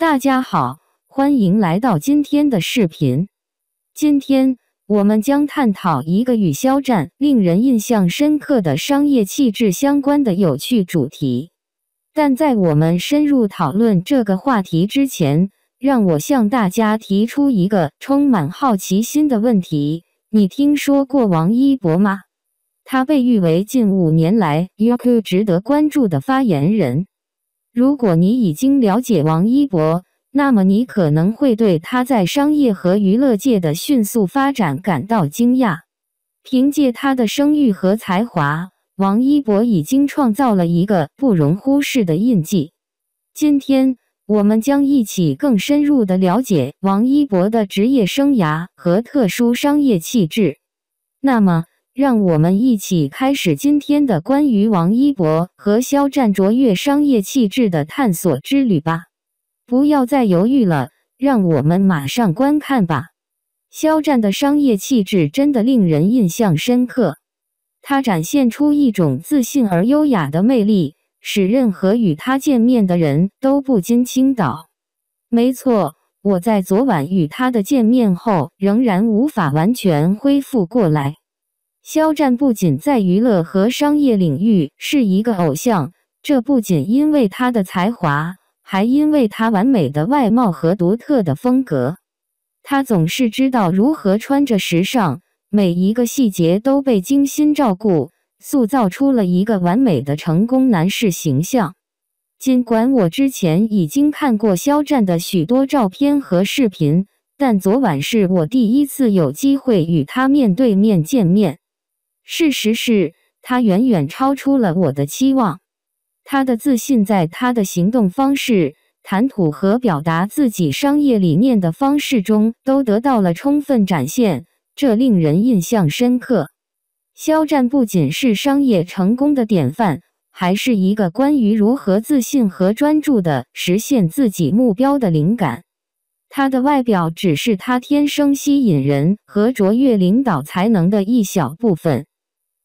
大家好，欢迎来到今天的视频。今天我们将探讨一个与肖战令人印象深刻的商业气质相关的有趣主题。但在我们深入讨论这个话题之前，让我向大家提出一个充满好奇心的问题：你听说过王一博吗？他被誉为近五年来 UQ 值得关注的发言人。如果你已经了解王一博，那么你可能会对他在商业和娱乐界的迅速发展感到惊讶。凭借他的声誉和才华，王一博已经创造了一个不容忽视的印记。今天，我们将一起更深入地了解王一博的职业生涯和特殊商业气质。那么，让我们一起开始今天的关于王一博和肖战卓越商业气质的探索之旅吧！不要再犹豫了，让我们马上观看吧。肖战的商业气质真的令人印象深刻，他展现出一种自信而优雅的魅力，使任何与他见面的人都不禁倾倒。没错，我在昨晚与他的见面后，仍然无法完全恢复过来。肖战不仅在娱乐和商业领域是一个偶像，这不仅因为他的才华，还因为他完美的外貌和独特的风格。他总是知道如何穿着时尚，每一个细节都被精心照顾，塑造出了一个完美的成功男士形象。尽管我之前已经看过肖战的许多照片和视频，但昨晚是我第一次有机会与他面对面见面。事实是他远远超出了我的期望。他的自信在他的行动方式、谈吐和表达自己商业理念的方式中都得到了充分展现，这令人印象深刻。肖战不仅是商业成功的典范，还是一个关于如何自信和专注地实现自己目标的灵感。他的外表只是他天生吸引人和卓越领导才能的一小部分。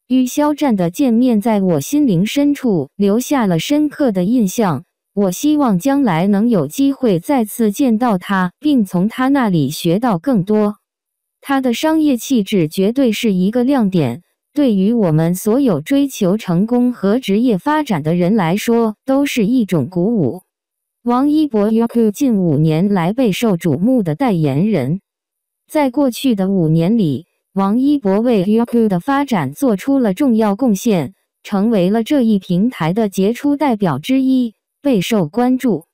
与肖战的见面，在我心灵深处留下了深刻的印象。我希望将来能有机会再次见到他，并从他那里学到更多。他的商业气质绝对是一个亮点，对于我们所有追求成功和职业发展的人来说，都是一种鼓舞。王一博，UQ 近五年来备受瞩目的代言人，在过去的五年里。王一博为 UQ 的发展做出了重要贡献，成为了这一平台的杰出代表之一，备受关注。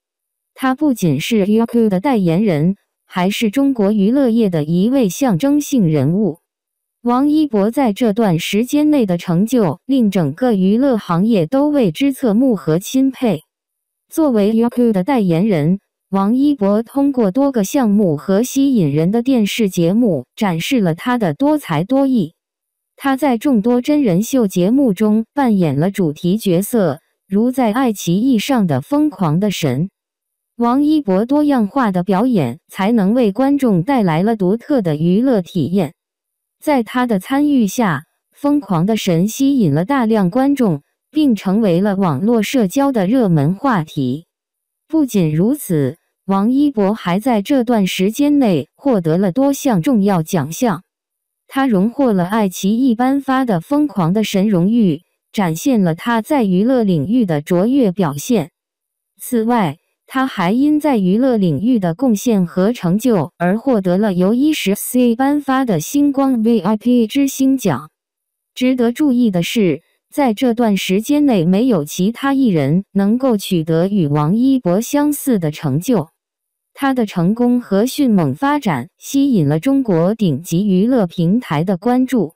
他不仅是 UQ 的代言人，还是中国娱乐业的一位象征性人物。王一博在这段时间内的成就，令整个娱乐行业都为之侧目和钦佩。作为 UQ 的代言人。王一博通过多个项目和吸引人的电视节目，展示了他的多才多艺。他在众多真人秀节目中扮演了主题角色，如在爱奇艺上的《疯狂的神》。王一博多样化的表演才能为观众带来了独特的娱乐体验。在他的参与下，《疯狂的神》吸引了大量观众，并成为了网络社交的热门话题。不仅如此，王一博还在这段时间内获得了多项重要奖项，他荣获了爱奇艺颁发的“疯狂的神”荣誉，展现了他在娱乐领域的卓越表现。此外，他还因在娱乐领域的贡献和成就而获得了由一十 C 颁发的星光 VIP 之星奖。值得注意的是。在这段时间内，没有其他艺人能够取得与王一博相似的成就。他的成功和迅猛发展吸引了中国顶级娱乐平台的关注。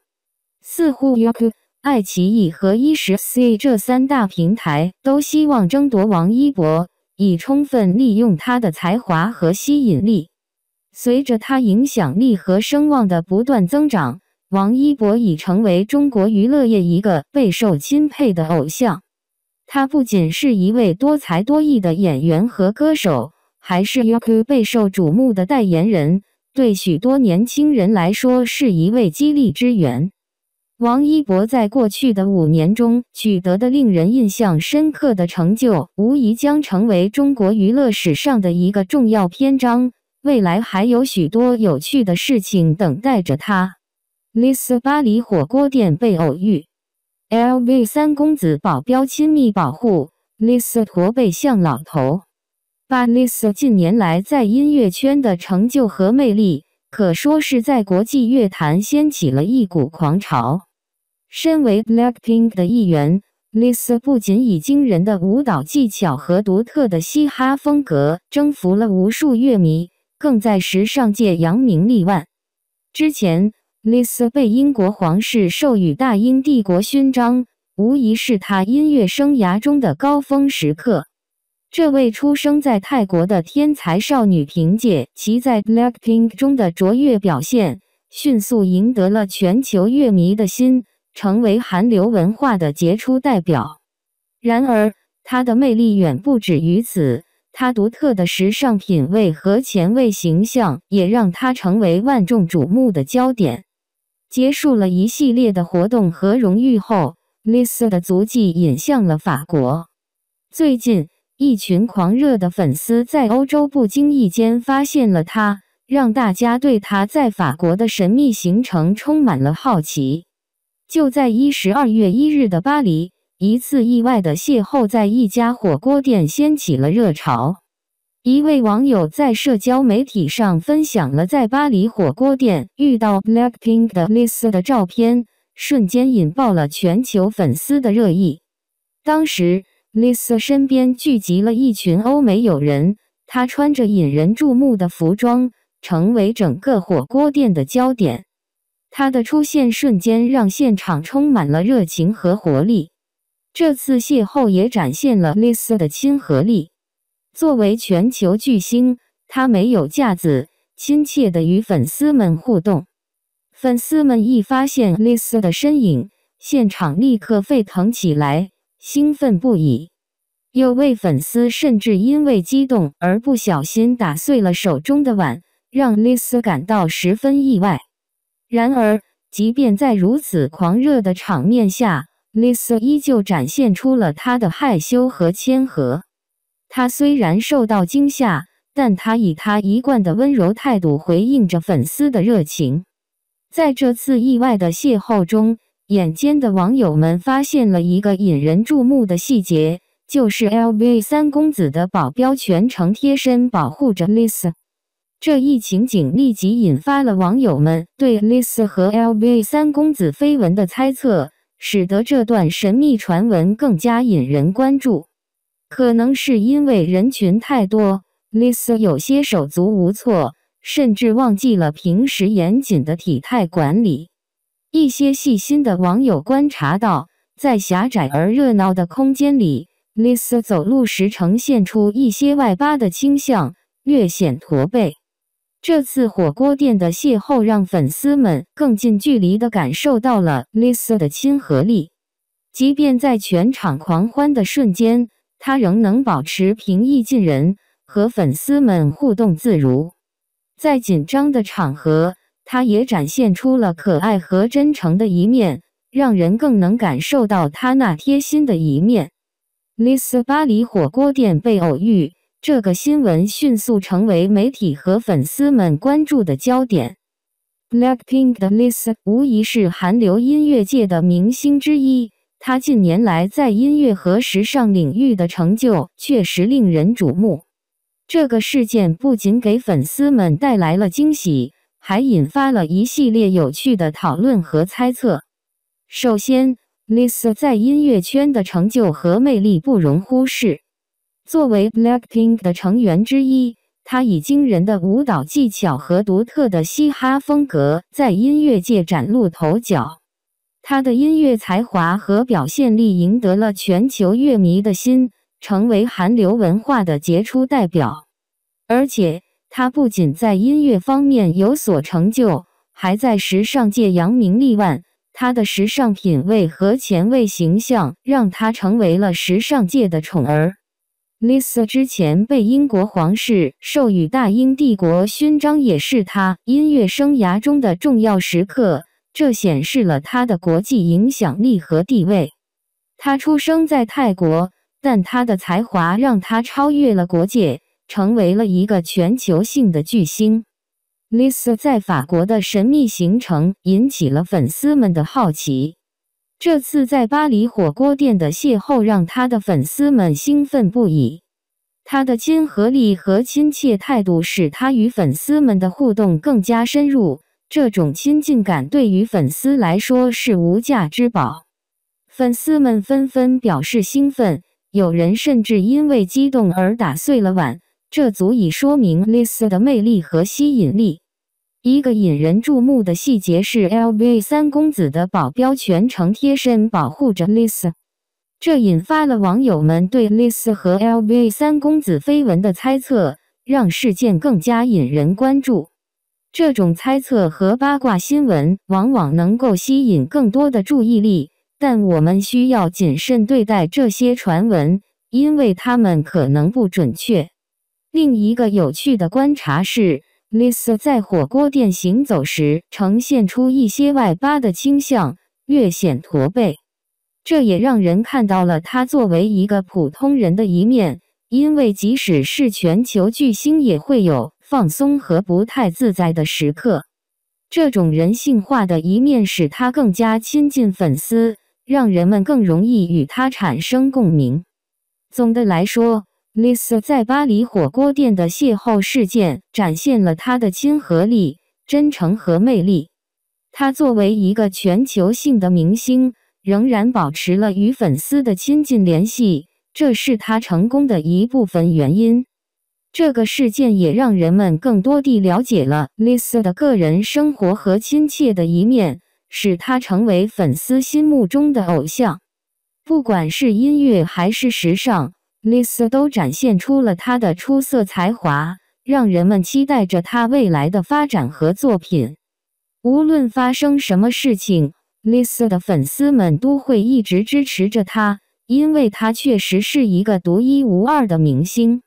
似乎 UQ、爱奇艺和一十 C 这三大平台都希望争夺王一博，以充分利用他的才华和吸引力。随着他影响力和声望的不断增长。王一博已成为中国娱乐业一个备受钦佩的偶像。他不仅是一位多才多艺的演员和歌手，还是 UQ 备受瞩目的代言人，对许多年轻人来说是一位激励之源。王一博在过去的五年中取得的令人印象深刻的成就，无疑将成为中国娱乐史上的一个重要篇章。未来还有许多有趣的事情等待着他。Lisa 巴黎火锅店被偶遇，LV 三公子保镖亲密保护，Lisa 驼背像老头。把 Lisa 近年来在音乐圈的成就和魅力，可说是在国际乐坛掀起了一股狂潮。身为 Blackpink 的一员，Lisa 不仅以惊人的舞蹈技巧和独特的嘻哈风格征服了无数乐迷，更在时尚界扬名立万。之前，Lisa 被英国皇室授予大英帝国勋章，无疑是她音乐生涯中的高峰时刻。这位出生在泰国的天才少女，凭借其在 Blackpink 中的卓越表现，迅速赢得了全球乐迷的心。成为韩流文化的杰出代表。然而，她的魅力远不止于此。她独特的时尚品味和前卫形象也让她成为万众瞩目的焦点。结束了一系列的活动和荣誉后，Lisa 的足迹引向了法国。最近，一群狂热的粉丝在欧洲不经意间发现了他，让大家对他在法国的神秘行程充满了好奇。就在一十二月一日的巴黎，一次意外的邂逅在一家火锅店掀起了热潮。一位网友在社交媒体上分享了在巴黎火锅店遇到 Blackpink 的 Lisa 的照片，瞬间引爆了全球粉丝的热议。当时，Lisa 身边聚集了一群欧美友人，她穿着引人注目的服装，成为整个火锅店的焦点。她的出现瞬间让现场充满了热情和活力。这次邂逅也展现了 Lisa 的亲和力。作为全球巨星，她没有架子，亲切地与粉丝们互动。粉丝们一发现 Lisa 的身影，现场立刻沸腾起来，兴奋不已。有位粉丝甚至因为激动而不小心打碎了手中的碗，让 Lisa 感到十分意外。然而，即便在如此狂热的场面下，Lisa 依旧展现出了她的害羞和谦和。她虽然受到惊吓，但她以她一贯的温柔态度回应着粉丝的热情。在这次意外的邂逅中，眼尖的网友们发现了一个引人注目的细节，就是 LV 三公子的保镖全程贴身保护着 Lisa。这一情景立即引发了网友们对 Lisa 和 LV 三公子绯闻的猜测，使得这段神秘传闻更加引人关注。可能是因为人群太多，Lisa 有些手足无措，甚至忘记了平时严谨的体态管理。一些细心的网友观察到，在狭窄而热闹的空间里，Lisa 走路时呈现出一些外八的倾向，略显驼背。这次火锅店的邂逅让粉丝们更近距离地感受到了 Lisa 的亲和力。即便在全场狂欢的瞬间，她仍能保持平易近人，和粉丝们互动自如。在紧张的场合，她也展现出了可爱和真诚的一面，让人更能感受到她那贴心的一面。Lisa 巴黎火锅店被偶遇。这个新闻迅速成为媒体和粉丝们关注的焦点。Blackpink 的 Lisa 无疑是韩流音乐界的明星之一，她近年来在音乐和时尚领域的成就确实令人瞩目。这个事件不仅给粉丝们带来了惊喜，还引发了一系列有趣的讨论和猜测。首先，Lisa 在音乐圈的成就和魅力不容忽视。作为 Blackpink 的成员之一，她以惊人的舞蹈技巧和独特的嘻哈风格在音乐界崭露头角。她的音乐才华和表现力赢得了全球乐迷的心，成为韩流文化的杰出代表。而且，他不仅在音乐方面有所成就，还在时尚界扬名立万。他的时尚品味和前卫形象让他成为了时尚界的宠儿。Lisa 之前被英国皇室授予大英帝国勋章，也是她音乐生涯中的重要时刻。这显示了他的国际影响力和地位。他出生在泰国，但他的才华让他超越了国界，成为了一个全球性的巨星。Lisa 在法国的神秘行程引起了粉丝们的好奇。这次在巴黎火锅店的邂逅让他的粉丝们兴奋不已。他的亲和力和亲切态度使他与粉丝们的互动更加深入。这种亲近感对于粉丝来说是无价之宝，粉丝们纷纷表示兴奋，有人甚至因为激动而打碎了碗。这足以说明 Lisa 的魅力和吸引力。一个引人注目的细节是，LV 三公子的保镖全程贴身保护着 Lisa，这引发了网友们对 Lisa 和 LV 三公子绯闻的猜测，让事件更加引人关注。这种猜测和八卦新闻往往能够吸引更多的注意力，但我们需要谨慎对待这些传闻，因为它们可能不准确。另一个有趣的观察是，Lisa 在火锅店行走时呈现出一些外八的倾向，略显驼背，这也让人看到了她作为一个普通人的一面。因为即使是全球巨星，也会有。放松和不太自在的时刻，这种人性化的一面使他更加亲近粉丝，让人们更容易与他产生共鸣。总的来说，Lisa 在巴黎火锅店的邂逅事件展现了她的亲和力、真诚和魅力。她作为一个全球性的明星，仍然保持了与粉丝的亲近联系，这是她成功的一部分原因。这个事件也让人们更多地了解了 Lisa 的个人生活和亲切的一面，使她成为粉丝心目中的偶像。不管是音乐还是时尚，Lisa 都展现出了她的出色才华，让人们期待着她未来的发展和作品。无论发生什么事情，Lisa 的粉丝们都会一直支持着她，因为她确实是一个独一无二的明星。